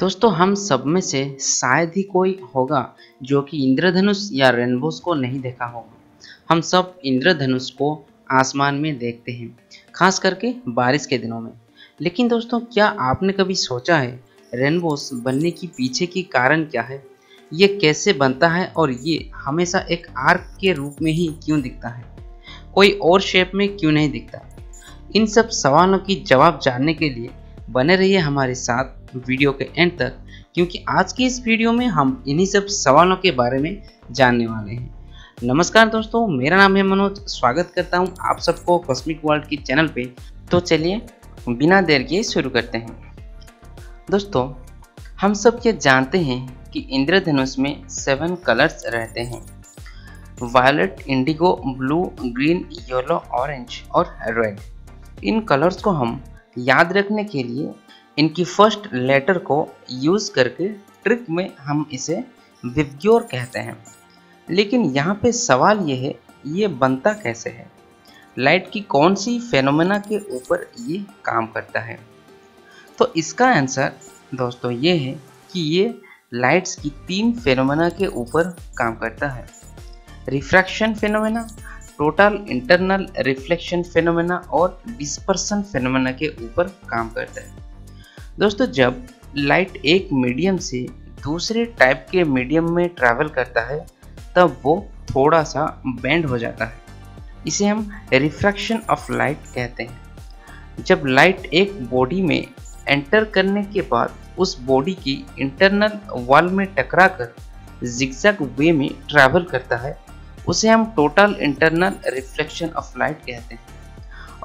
दोस्तों, हम सब में से शायद ही कोई होगा जो कि इंद्रधनुष या रेनबोस को नहीं देखा होगा। हम सब इंद्रधनुष को आसमान में देखते हैं, खास करके बारिश के दिनों में। लेकिन दोस्तों, क्या आपने कभी सोचा है रेनबोस बनने की पीछे की कारण क्या है? ये कैसे बनता है और ये हमेशा एक आर्क के रूप में ही क्यों दिखता है? कोई और शेप में क्यों नहीं दिखता? इन सब सवालों की जवाब जानने के लिए बने रहिए हमारे साथ वीडियो के एंड तक, क्योंकि आज की इस वीडियो में हम इन्हीं सब सवालों के बारे में जानने वाले हैं। नमस्कार दोस्तों, मेरा नाम है मनोज। स्वागत करता हूँ आप सबको कॉस्मिक वर्ल्ड की चैनल पे। तो चलिए, बिना देर के शुरू करते हैं। दोस्तों, हम सब ये जानते हैं कि इंद्रधनुष में सेवन कलर्स रहते हैं। Violet indigo blue green yellow orange और रेड इन कलर्स को हम याद रखने के लिए इनकी फ़र्स्ट लेटर को यूज़ करके ट्रिक में हम इसे विवग्योर कहते हैं। लेकिन यहाँ पे सवाल ये है, ये बनता कैसे है? लाइट की कौन सी फेनोमेना के ऊपर ये काम करता है? तो इसका आंसर दोस्तों ये है कि ये लाइट्स की तीन फेनोमेना के ऊपर काम करता है। Refraction phenomena total internal reflection phenomena और डिस्पर्सन फेनोमेना के ऊपर काम करता है। दोस्तों, जब लाइट एक मीडियम से दूसरे टाइप के मीडियम में ट्रैवल करता है, तब वो थोड़ा सा बेंड हो जाता है। इसे हम रिफ्रैक्शन ऑफ़ लाइट कहते हैं। जब लाइट एक बॉडी में एंटर करने के बाद उस बॉडी की इंटरनल वॉल में टकरा कर जिगजैग वे में ट्रैवल करता है, उसे हम total internal reflection of light कहते हैं।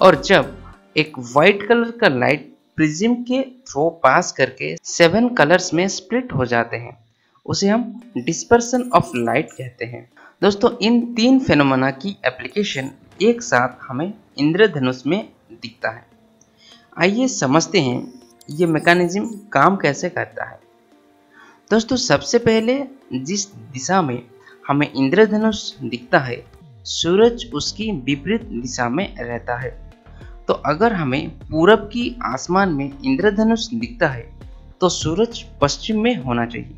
और जब एक वाइट कलर का लाइट प्रिज्म के थ्रो पास करके सेवन कलर्स में स्प्लिट हो जाते हैं। उसे हम डिस्पर्सन ऑफ़ लाइट कहते हैं। दोस्तों, इन तीन फेनोमेना की एप्लीकेशन एक साथ हमें इंद्रधनुष में दिखता है। आइए समझते हैं ये मैकेनिज्म काम कैसे करता है। दोस्तों, सबसे पहले जिस दिशा में हमें इंद्रधनुष दिखता है, सूरज उसकी विपरीत दिशा में रहता है। तो अगर हमें पूरब की आसमान में इंद्रधनुष दिखता है तो सूरज पश्चिम में होना चाहिए,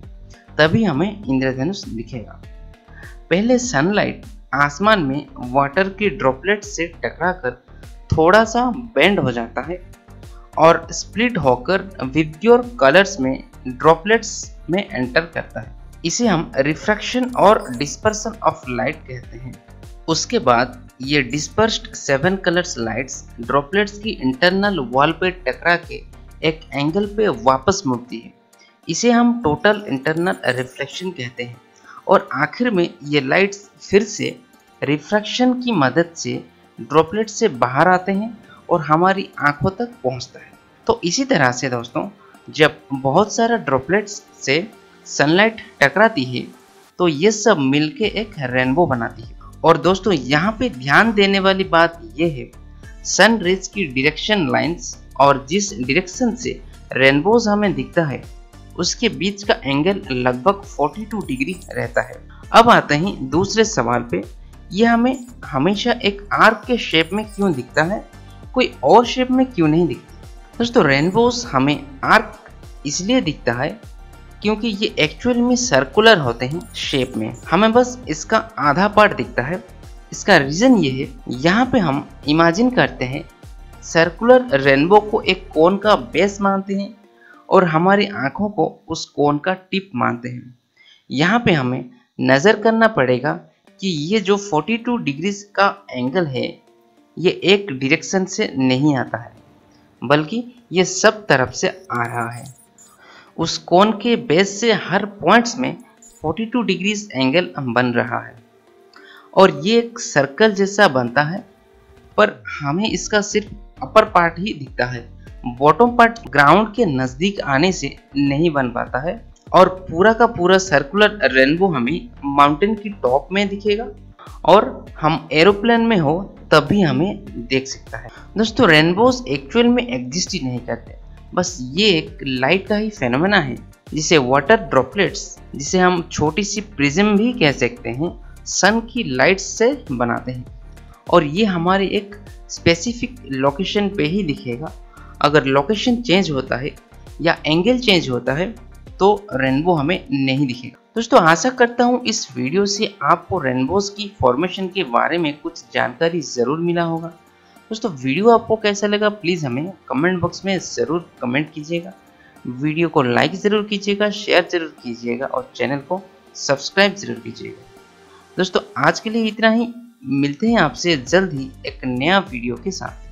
तभी हमें इंद्रधनुष दिखेगा। पहले सनलाइट आसमान में वाटर के ड्रॉपलेट से टकराकर थोड़ा सा बेंड हो जाता है और स्प्लिट होकर विब्योर कलर्स में ड्रॉपलेट्स में एंटर करता है। इसे हम रिफ्रैक्शन और डिस्पर्सन ऑफ़ लाइट कहते हैं। उसके बाद ये dispersed seven colours lights droplets की इंटरनल वॉल पे टकरा के एक एंगल पे वापस मुड़ती है। इसे हम टोटल इंटरनल रिफ्लेक्शन कहते हैं। और आखिर में ये लाइट्स फिर से रिफ्रैक्शन की मदद से ड्रॉपलेट से बाहर आते हैं और हमारी आँखों तक पहुँचता है। तो इसी तरह से दोस्तों, जब बहुत सारा ड्रॉपलेट्स से सनलाइट टकराती है तो ये सब मिलके एक रेनबो बनाती है। और दोस्तों, यहाँ पे ध्यान देने वाली बात यह है सन रेज की डायरेक्शन लाइंस और जिस डायरेक्शन से रेनबोज हमें दिखता है, उसके बीच का एंगल लगभग 42 डिग्री रहता है। अब आते हैं दूसरे सवाल पे। यह हमें हमेशा एक आर्क के शेप में क्यों दिखता है? कोई और शेप में क्यों नहीं दिखता? दोस्तों रेनबोज हमें आर्क इसलिए दिखता है क्योंकि ये एक्चुअल में सर्कुलर होते हैं शेप में। हमें बस इसका आधा पार्ट दिखता है। इसका रीज़न ये है, यहाँ पे हम इमेजिन करते हैं सर्कुलर रेनबो को एक कोन का बेस मानते हैं और हमारी आँखों को उस कोन का टिप मानते हैं। यहाँ पे हमें नज़र करना पड़ेगा कि ये जो 42 डिग्री का एंगल है, ये एक डिरेक्शन से नहीं आता है, बल्कि ये सब तरफ़ से आ रहा है। उस कोन के बेस से हर पॉइंट्स में 42 डिग्रीज एंगल बन रहा है। और ये एक सर्कल जैसा बनता है, पर हमें इसका सिर्फ़ अपर पार्ट ही दिखता है। बॉटम पार्ट ग्राउंड के नज़दीक आने से नहीं बन पाता है और पूरा का पूरा सर्कुलर रेनबो हमें माउंटेन की टॉप में दिखेगा। और हम एरोप्लेन में हो तब भी हमें देख सकता है। दोस्तों रेनबोज एक्चुअल में एग्जिस्ट ही नहीं करते। बस ये एक लाइट का ही फेनोमेना है, जिसे वाटर ड्रॉपलेट्स जिसे हम छोटी सी प्रिज्म भी कह सकते हैं सन की लाइट से बनाते हैं। और ये हमारे एक स्पेसिफिक लोकेशन पे ही दिखेगा। अगर लोकेशन चेंज होता है या एंगल चेंज होता है तो रेनबो हमें नहीं दिखेगा। दोस्तों, आशा करता हूँ इस वीडियो से आपको रेनबोज की फॉर्मेशन के बारे में कुछ जानकारी ज़रूर मिला होगा। दोस्तों, वीडियो आपको कैसा लगा प्लीज़ हमें कमेंट बॉक्स में ज़रूर कमेंट कीजिएगा। वीडियो को लाइक ज़रूर कीजिएगा शेयर ज़रूर कीजिएगा और चैनल को सब्सक्राइब ज़रूर कीजिएगा। दोस्तों, आज के लिए इतना ही। मिलते हैं आपसे जल्द ही एक नया वीडियो के साथ।